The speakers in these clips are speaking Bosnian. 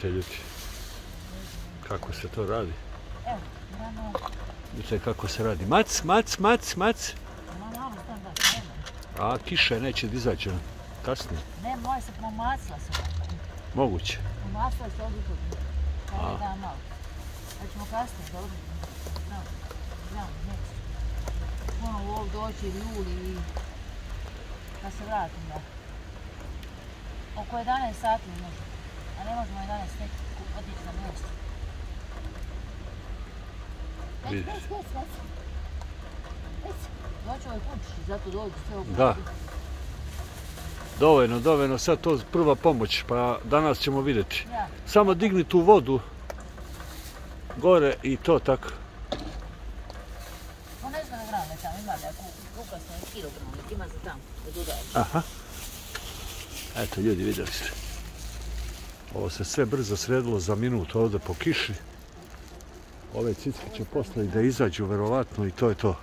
Te ljudi, kako se to radi? Evo, rano, Vidite kako se radi. Mac, mac, mac, mac. da. A kiša neće da izađe kasnije. Ne, moja se pomacila se. Moguće. Pomacila se ovdje kod. A. Kao da malo. Da ćemo kasnije dobro. Znam, znam, neće. Ono ovdje doći juli i kad se vratim da. Oko 11 sati možda. A ne možemo 11 nek otići na mjesto. Vidiš. Doći ovaj put, zato dođu sve oko. Da. Dovoljno, dovoljno. Sad to prva pomoć, pa danas ćemo vidjeti. Ja, Samo digni tu vodu gore i to tako. on ne zna grane tamo, ima da ukasno je kilogram, ima za tamo, da dodaje. Aha. Eto, ljudi, vidjeli ste. Ovo se sve brzo sredilo za minut ovdje po kiši. Ove cicke će posle i da izađu, verovatno, i to je to.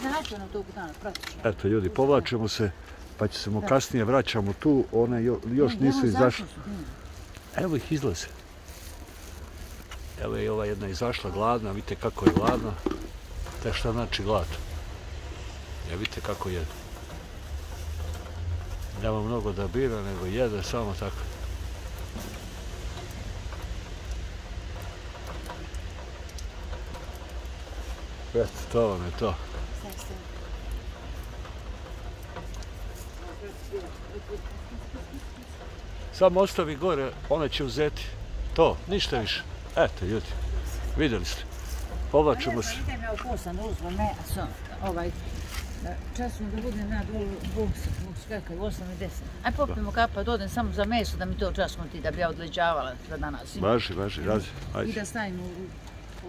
Znači nam tog dana, pratit ćemo. Eto, ljudi, povlačimo se, pa će se mu kasnije vraćamo tu. One jo- još nisu izašle. Evo ih izlaze. Evo je ova jedna izašla gladna, vidite kako je gladna. Te šta znači glad? Ja vidite kako jede. Nema mnogo da bira, nego jede samo tako. Eto, to vam je to. Samo ostavi gore, one će uzeti. To, ništa više. Eto, ljudi, vidjeli ste. Povlačimo se. Idem ja u posan da uzmem meso, ovaj, da časno da budem na dolu bus, bus kakaj, 8 i 10. Aj popijemo kapa, da odem samo za meso da mi to časno ti, da bi ja odleđavala za danas. Važi, važi, razi. I Ajde. da stavimo u,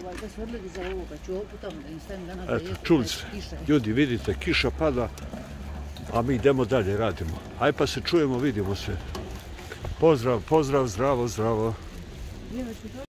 ovaj, da se odledi za ovoga, ću ovdje tamo da im stavim danas da Eto, čuli da je. Ljudi, vidite, kiša pada, a mi idemo dalje, radimo. Aj pa se čujemo, vidimo se. Pozdrav, pozdrav, zdravo, zdravo.